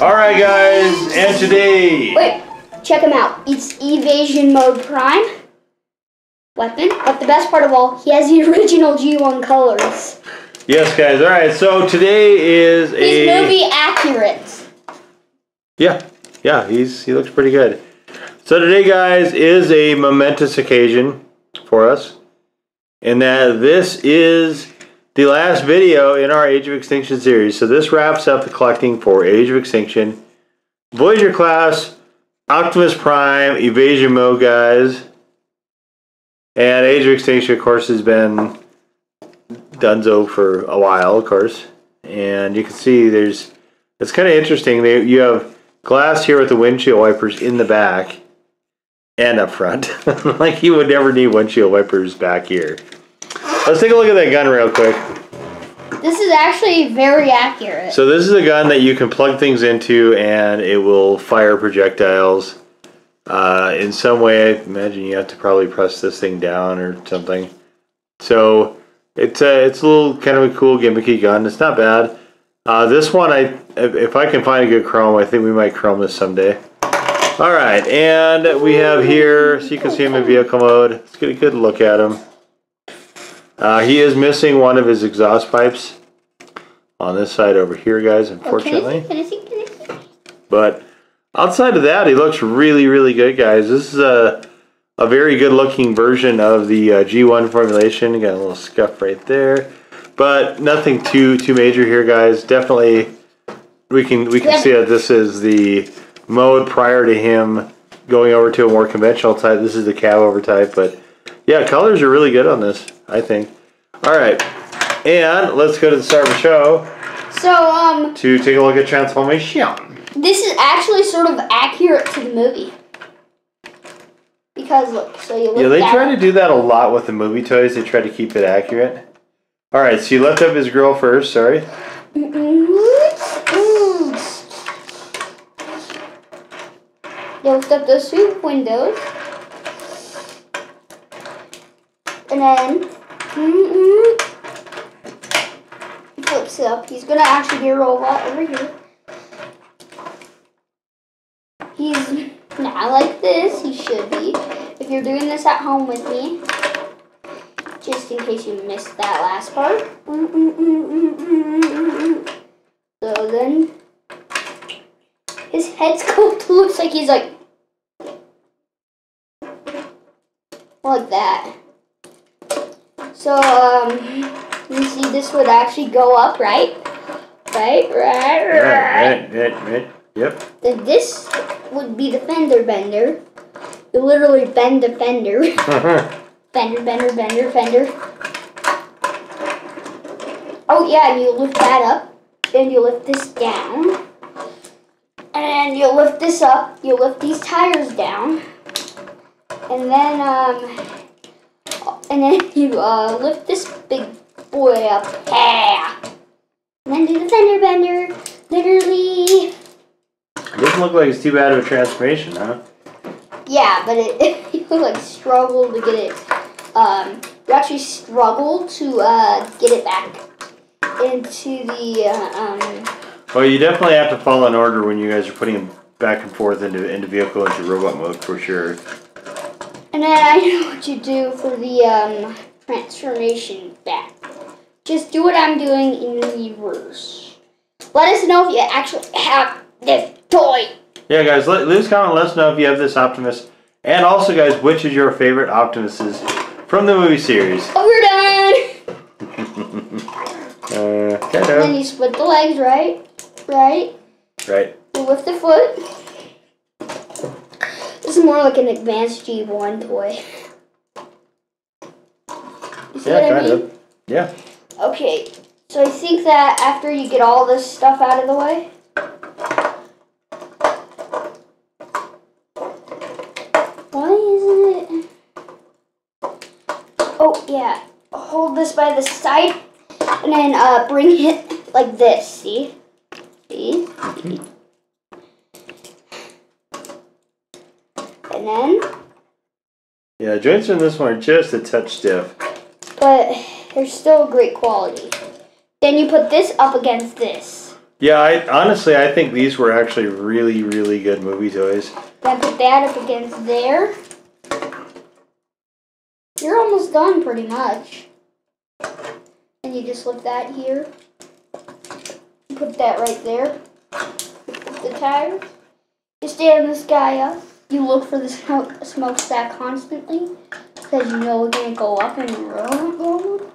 All right, guys, and today. Wait, check him out. It's evasion mode prime weapon, but the best part of all, he has the original G1 colors. Yes, guys. All right, so today is He's a. movie accurate. Yeah, yeah, he's he looks pretty good. So today, guys, is a momentous occasion for us, in that this is the last video in our Age of Extinction series. So this wraps up the collecting for Age of Extinction, Voyager class, Optimus Prime, Evasion Mode, guys, and Age of Extinction, of course, has been Dunzo for a while, of course, and you can see there's. It's kind of interesting. They, you have glass here with the windshield wipers in the back and up front. like you would never need windshield wipers back here. Let's take a look at that gun real quick. This is actually very accurate. So this is a gun that you can plug things into and it will fire projectiles. Uh, in some way, I imagine you have to probably press this thing down or something. So it's a, it's a little kind of a cool gimmicky gun. It's not bad. Uh, this one, I if if I can find a good chrome, I think we might chrome this someday. All right, and we have here, so you can see him in vehicle mode. Let's get a good look at him. Uh, he is missing one of his exhaust pipes on this side over here, guys, unfortunately. Can I see? Can I see? Can I see? But outside of that, he looks really, really good, guys. This is a, a very good looking version of the uh, G1 formulation. You got a little scuff right there. But nothing too too major here, guys. Definitely, we can we can Yeah. see that this is the mode prior to him going over to a more conventional type. This is the cab over type, but yeah, colors are really good on this. I think. All right, and let's go to the start of the show So, um, to take a look at transformation. this is actually sort of accurate to the movie. Because look, so you look Yeah, they try to do that a lot with the movie toys. They try to keep it accurate. All right, so you lift up his grill first. Sorry. You lift up those two windows. And then he flips it up. He's gonna actually be a robot over here. He's not like this, he should be. If you're doing this at home with me, just in case you missed that last part. So then his head sculpt looks like he's like like that. So um you see this would actually go up, right? Right, right, right. Right, right, right. Yep. Then this would be the fender bender. You literally bend the fender. Fender, bender, bender, fender. Oh yeah, and you lift that up. Then you lift this down. And you lift this up. You lift these tires down. And then um and then you uh lift this big boy up. Yeah. And then do the fender bender. Literally. Doesn't look like it's too bad of a transformation, huh? Yeah, but it you like struggle to get it. Um, you actually struggle to uh, get it back into the uh, um. Well, you definitely have to follow an order when you guys are putting him back and forth into into vehicle into robot mode for sure. And then I know what you do for the um transformation back. Just do what I'm doing in reverse. Let us know if you actually have this toy. Yeah, guys, let, leave us a comment. Let us know if you have this Optimus, and also, guys, which is your favorite Optimuses from the movie series? Oh, we're done. Uh, And then you split the legs, right? Right. Right. You lift the foot more like an advanced G1 toy. yeah, kind I mean? of. Yeah. Okay, so I think that after you get all this stuff out of the way, why isn't it? Oh yeah, hold this by the side and then uh, bring it like this. See? Yeah, joints in this one are just a touch stiff. but they're still great quality. Then you put this up against this. Yeah, I honestly I think these were actually really really good movie toys. Then put that up against there. You're almost done, pretty much. And you just lift that here. Put that right there. Put the tires. You stand this guy up. You look for the smoke, smokestack constantly. Because you know we're going to go up in road mode.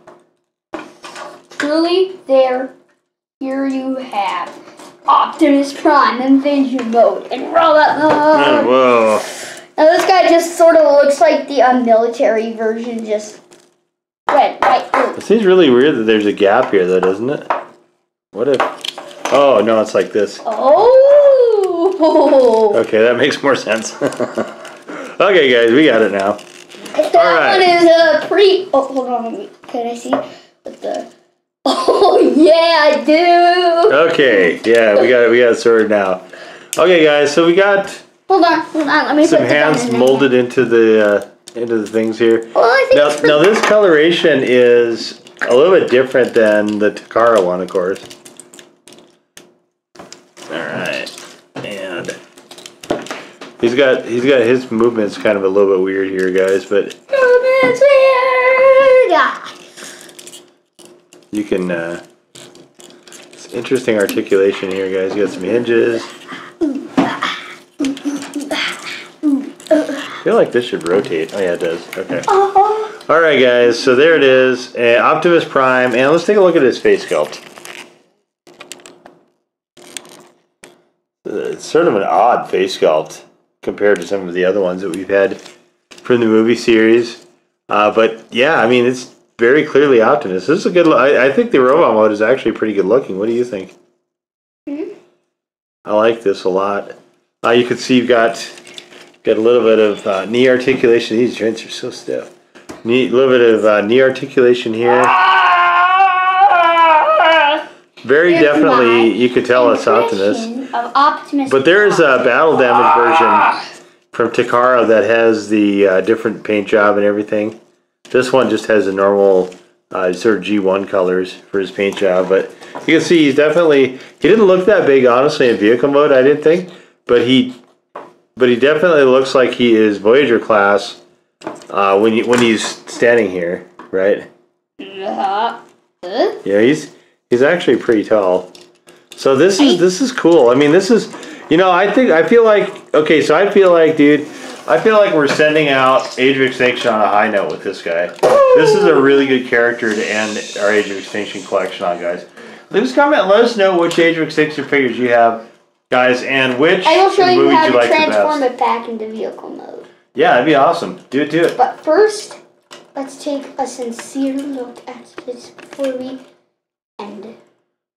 Truly, there. Here you have Optimus Prime Evasion Mode and roll Robot Mode. Whoa. Now this guy just sort of looks like the uh, military version, just went right through. It seems really weird that there's a gap here though, doesn't it? What if Oh no, it's like this. Oh! Okay, that makes more sense. okay guys, we got it now. that Alright. one is uh, pretty. Oh, hold on. Can I see what the? Oh yeah, I do. Okay, yeah, we got it we got it sorted now. Okay guys, so we got Hold on, hold on. Let me some hands in there. molded into the uh, into the things here. Well, I think Now, now this coloration is a little bit different than the Takara one, of course. All right, and he's got he's got his movements kind of a little bit weird here, guys. But It's weird. Ah. you can. Uh, it's interesting articulation here, guys. You got some hinges. I feel like this should rotate. Oh yeah, it does. Okay. Oh. All right, guys. So there it is, uh, Optimus Prime, and let's take a look at his face sculpt. Uh, It's sort of an odd face sculpt compared to some of the other ones that we've had from the movie series. Uh, but yeah, I mean, it's very clearly Optimus. This is a good. I, I think the robot mode is actually pretty good looking. What do you think? Hmm. I like this a lot. Uh, you can see you've got got a little bit of uh, knee articulation. These joints are so stiff. Knee, little bit of uh, knee articulation here. Very Here's definitely, you could tell it's Optimus. Of Optimus. But there is a battle damage version from Takara that has the uh, different paint job and everything. This one just has the normal uh, sort of G1 colors for his paint job. But you can see he's definitely he didn't look that big honestly in vehicle mode. I didn't think, but he but he definitely looks like he is Voyager class uh, when you when he's standing here, right? Huh? Yeah, he's he's actually pretty tall. So this is this is cool. I mean, this is you know, I think I feel like okay, so I feel like dude, I feel like we're sending out Age of Extinction on a high note with this guy. This is a really good character to end our Age of Extinction collection on, guys. Leave us a comment let us know which Age of Extinction figures you have, guys, and which I will show you how you to like transform it back into vehicle mode. Yeah, that'd be awesome. Do it, do it. But first, let's take a sincere look at this before we end.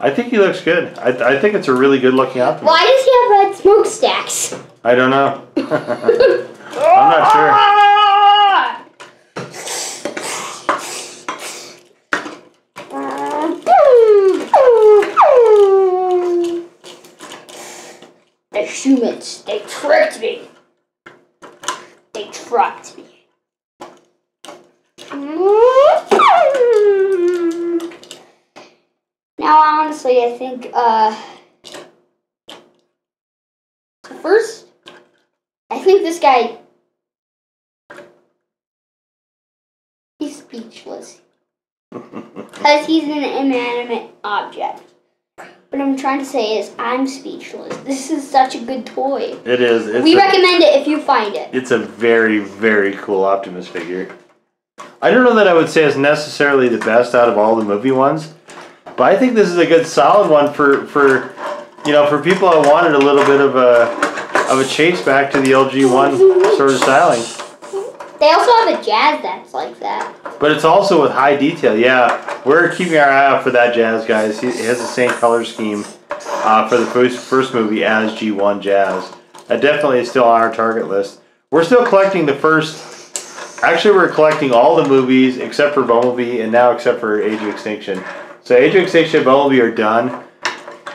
I think he looks good. I, I think it's a really good looking outfit. Why does he have red smokestacks? I don't know. I'm not sure. The humans, they tricked me. They tricked Now, honestly, I think, uh, first, I think this guy, he's speechless. Because he's an inanimate object. What I'm trying to say is, I'm speechless. This is such a good toy. It is. It's we a- recommend it if you find it. It's a very, very cool Optimus figure. I don't know that I would say it's necessarily the best out of all the movie ones, but I think this is a good solid one for for you know for people that wanted a little bit of a of a chase back to the LG one sort of styling. They also have a Jazz that's like that. But it's also with high detail. Yeah, we're keeping our eye out for that Jazz, guys. He he has the same color scheme uh, for the first first movie as G1 Jazz. That definitely is still on our target list. We're still collecting the first actually we're collecting all the movies except for Bumblebee and now except for Age of Extinction. So Extinction and Bumblebee are done.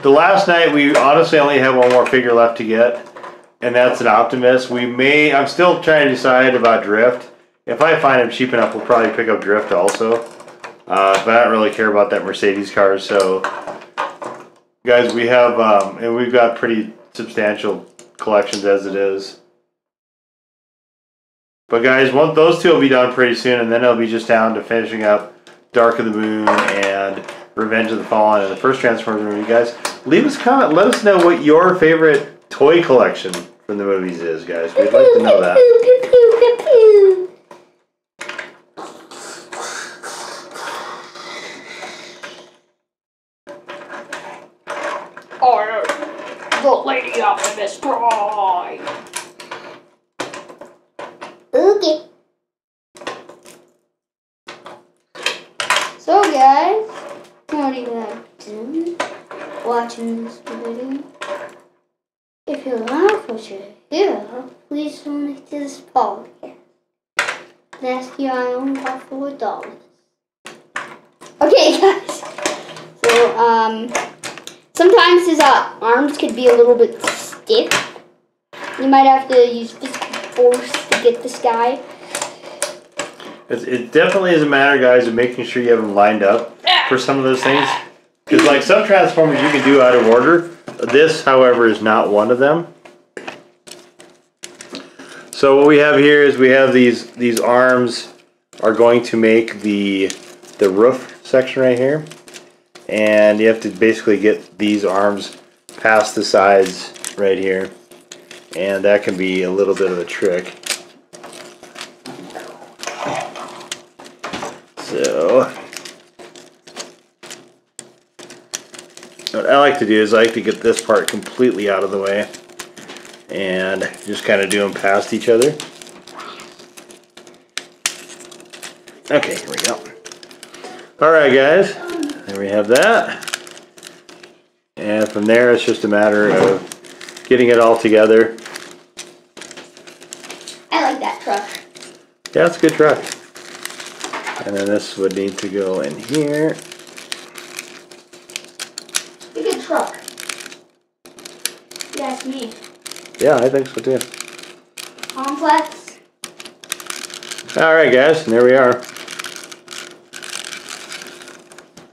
The last night we honestly only have one more figure left to get, and that's an Optimus. We may I'm still trying to decide about Drift. If I find him cheap enough, we'll probably pick up Drift also. Uh, but I don't really care about that Mercedes car, so guys, we have um, and we've got pretty substantial collections as it is. But guys, one, those two will be done pretty soon, and then it'll be just down to finishing up Dark of the Moon and Revenge of the Fallen and the first Transformers movie. Guys, leave us a comment. Let us know what your favorite toy collection from the movies is, guys. We'd like to know that. Or the Lady Optimus Prime. Okay. So guys, how do you like doing watching this video? If you like what you hear, please donate to this podcast. That's the I own by four dollars. Okay, guys. So um, sometimes his uh, arms could be a little bit stiff. You might have to use physical force to get this guy. It definitely is a matter, guys, of making sure you have them lined up for some of those things. Because, like, some Transformers you can do out of order. This, however, is not one of them. So what we have here is we have these these arms are going to make the the roof section right here, and you have to basically get these arms past the sides right here, and that can be a little bit of a trick. So, what I like to do is I like to get this part completely out of the way and just kind of do them past each other. Okay, here we go. Alright guys, there we have that. And from there it's just a matter of getting it all together. I like that truck. Yeah, it's a good truck. And then this would need to go in here. It's a good truck. Me. Yeah, I think so too. Complex. Alright guys, and there we are.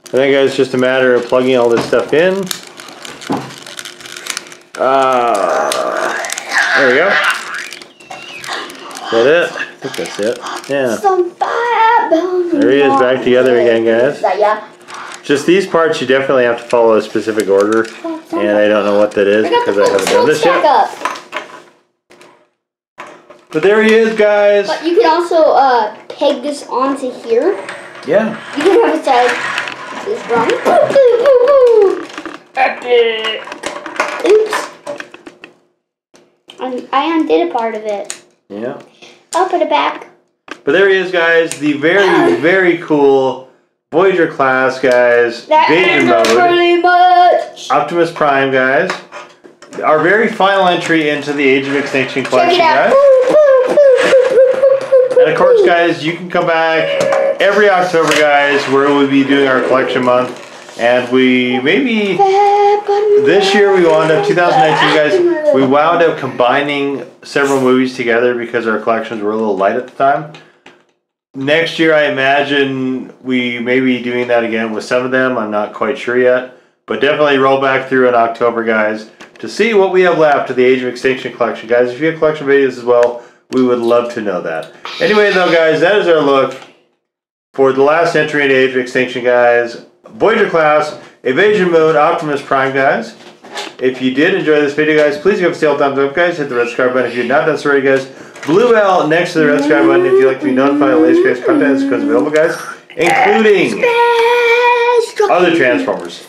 I think it's just a matter of plugging all this stuff in. Uh, there we go. Is that it? I think that's it. Yeah. Some fire There he is, back together again, guys. Yeah. Just these parts you definitely have to follow a specific order. And I don't know what that is I because I haven't done this yet. up. But there he is, guys. But you can also uh, peg this onto here. Yeah. You can have it said this wrong. Oops. I undid a part of it. Yeah. I'll put it back. But there he is, guys. The very, very cool Voyager class, guys. That Vision is mode. pretty much. Optimus Prime, guys. Our very final entry into the Age of Extinction collection, guys. And of course, guys, you can come back every October, guys, where we'll be doing our collection month. And we maybe this year we wound up 2019, guys. We wound up combining several movies together because our collections were a little light at the time. Next year, I imagine we may be doing that again with some of them. I'm not quite sure yet, but definitely roll back through in October, guys, to see what we have left of the Age of Extinction collection, guys. If you have collection videos as well, we would love to know that. Anyway, though, guys, that is our look for the last entry in Age of Extinction, guys. Voyager class, Evasion Mode, Optimus Prime, guys. If you did enjoy this video, guys, please give us a thumbs up, guys. Hit the red subscribe button if you're not done so already, guys. Blue next to the red subscribe button if you'd like to be notified of the latest guys content it becomes available, guys. Including other Transformers.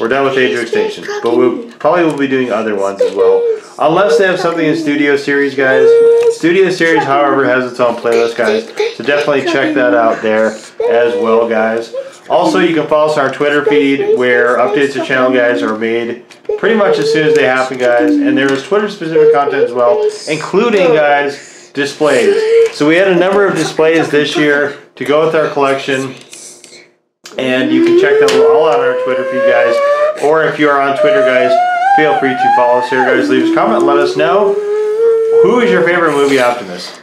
We're done with Age of Extinction, but we probably will be doing other ones as well. Unless they have something in Studio Series, guys. Studio Series, however, has its own playlist, guys. So definitely check that out there as well, guys. Also, you can follow us on our Twitter feed where updates to channel, guys, are made pretty much as soon as they happen, guys. And there is Twitter specific content as well, including, guys, displays. So we had a number of displays this year to go with our collection. And you can check them all out on our Twitter feed, guys. Or if you are on Twitter, guys, feel free to follow us here, guys. Leave us a comment. Let us know who is your favorite movie Optimus.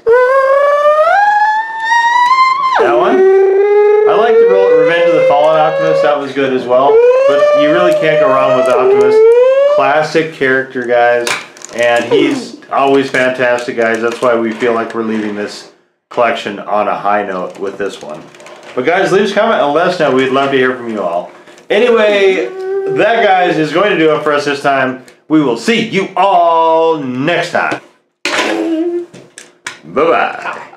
That was good as well. But you really can't go wrong with Optimus. Classic character, guys, and he's always fantastic, guys. That's why we feel like we're leaving this collection on a high note with this one. But guys, leave us a comment and let us know. We'd love to hear from you all. Anyway, that guys is going to do it for us this time. We will see you all next time. Bye bye.